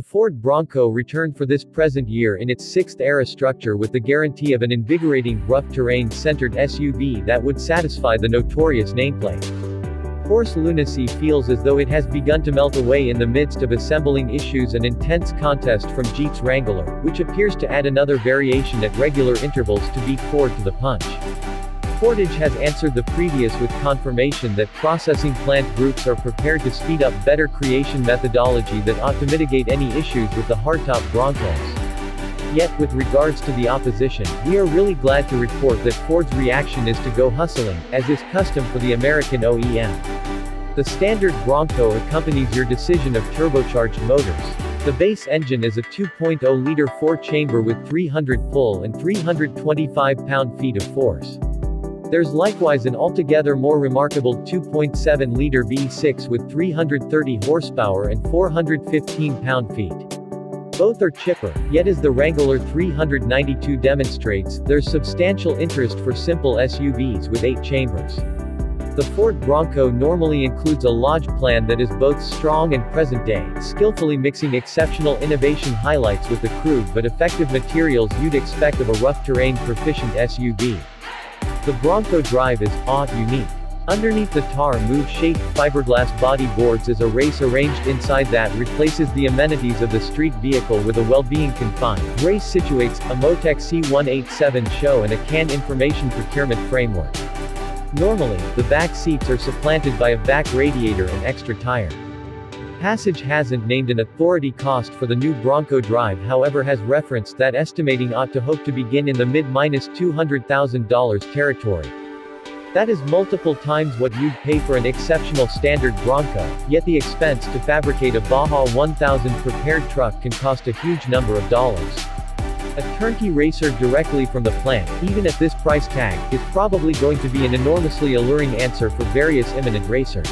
Ford Bronco returned for this present year in its sixth-era structure with the guarantee of an invigorating, rough-terrain-centered SUV that would satisfy the notorious nameplate. Porsche lunacy feels as though it has begun to melt away in the midst of assembling issues and intense contest from Jeep's Wrangler, which appears to add another variation at regular intervals to beat Ford to the punch. Portage has answered the previous with confirmation that processing plant groups are prepared to speed up better creation methodology that ought to mitigate any issues with the hardtop Broncos. Yet, with regards to the opposition, we are really glad to report that Ford's reaction is to go hustling, as is custom for the American OEM. The standard Bronco accompanies your decision of turbocharged motors. The base engine is a 2.0-liter four-chamber with 300 pull and 325 pound-feet of force. There's likewise an altogether more remarkable 2.7-liter V6 with 330 horsepower and 415 pound-feet. Both are chipper, yet as the Wrangler 392 demonstrates, there's substantial interest for simple SUVs with 8 chambers. The Ford Bronco normally includes a lodge plan that is both strong and present-day, skillfully mixing exceptional innovation highlights with the crude but effective materials you'd expect of a rough-terrain proficient SUV. The Bronco Drive is, ah, unique. Underneath the tar-move-shaped fiberglass body boards is a race arranged inside that replaces the amenities of the street vehicle with a well-being confined. Race situates, a Motec C187 show and a CAN information procurement framework. Normally, the back seats are supplanted by a back radiator and extra tire. Passage hasn't named an authority cost for the new Bronco Drive however has referenced that estimating ought to hope to begin in the mid-$200,000 territory. That is multiple times what you'd pay for an exceptional standard Bronco, yet the expense to fabricate a Baja 1000 prepared truck can cost a huge number of dollars. A turnkey racer directly from the plant, even at this price tag, is probably going to be an enormously alluring answer for various imminent racers.